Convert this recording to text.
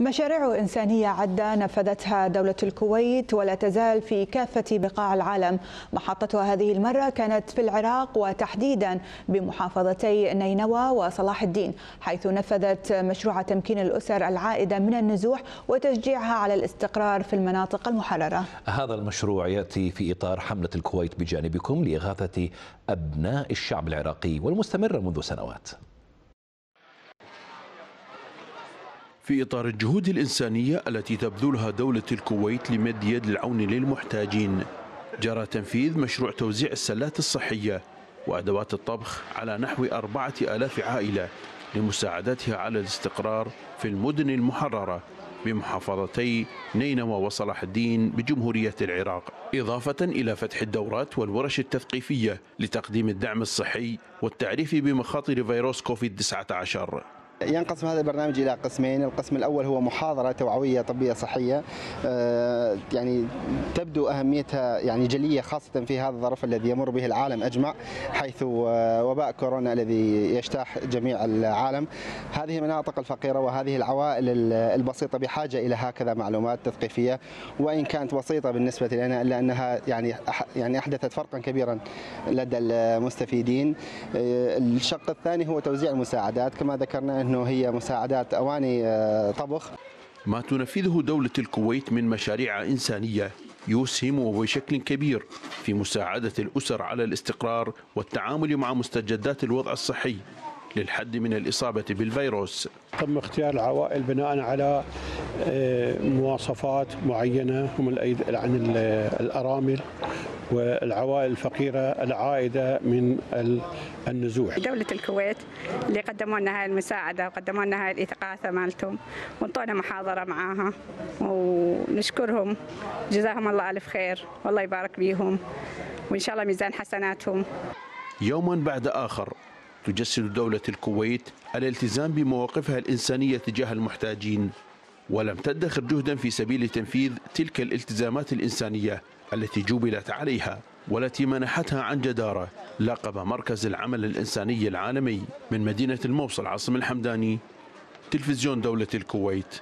مشاريع إنسانية عدة نفذتها دولة الكويت ولا تزال في كافة بقاع العالم. محطتها هذه المرة كانت في العراق وتحديدا بمحافظتي نينوى وصلاح الدين حيث نفذت مشروع تمكين الأسر العائدة من النزوح وتشجيعها على الاستقرار في المناطق المحررة. هذا المشروع يأتي في إطار حملة الكويت بجانبكم لإغاثة أبناء الشعب العراقي والمستمرة منذ سنوات. في إطار الجهود الإنسانية التي تبذلها دولة الكويت لمد يد العون للمحتاجين. جرى تنفيذ مشروع توزيع السلات الصحية وأدوات الطبخ على نحو أربعة آلاف عائلة لمساعدتها على الاستقرار في المدن المحررة بمحافظتي نينوى وصلاح الدين بجمهورية العراق. إضافة إلى فتح الدورات والورش التثقيفية لتقديم الدعم الصحي والتعريف بمخاطر فيروس كوفيد 19 ينقسم هذا البرنامج إلى قسمين، القسم الأول هو محاضرة توعوية طبية صحية. آه، يعني تبدو أهميتها يعني جلية خاصة في هذا الظرف الذي يمر به العالم أجمع حيث آه، وباء كورونا الذي يجتاح جميع العالم، هذه المناطق الفقيرة وهذه العوائل البسيطة بحاجة إلى هكذا معلومات تثقيفية. وإن كانت بسيطة بالنسبة لنا إلا أنها يعني يعني أحدثت فرقا كبيرا لدى المستفيدين. آه، الشق الثاني هو توزيع المساعدات. كما ذكرنا انه إنه هي مساعدات أواني آه، طبخ. ما تنفذه دولة الكويت من مشاريع إنسانية يسهم بشكل كبير في مساعدة الأسر على الاستقرار والتعامل مع مستجدات الوضع الصحي للحد من الإصابة بالفيروس. تم اختيار العوائل بناء على آه، مواصفات معينة هم عن الأرامل. والعوائل الفقيرة العائدة من النزوح. دولة الكويت اللي قدموا لنا هاي المساعدة وقدموا لنا هاي الإثقاثة مالتهم وانطونا محاضرة معاها ونشكرهم. جزاهم الله ألف خير. والله يبارك بيهم وإن شاء الله ميزان حسناتهم. يوما بعد آخر تجسد دولة الكويت الالتزام بمواقفها الإنسانية تجاه المحتاجين. ولم تدخر جهدا في سبيل تنفيذ تلك الالتزامات الإنسانية التي جبلت عليها والتي منحتها عن جدارة. لقب مركز العمل الإنساني العالمي من مدينة الموصل عاصم الحمداني تلفزيون دولة الكويت.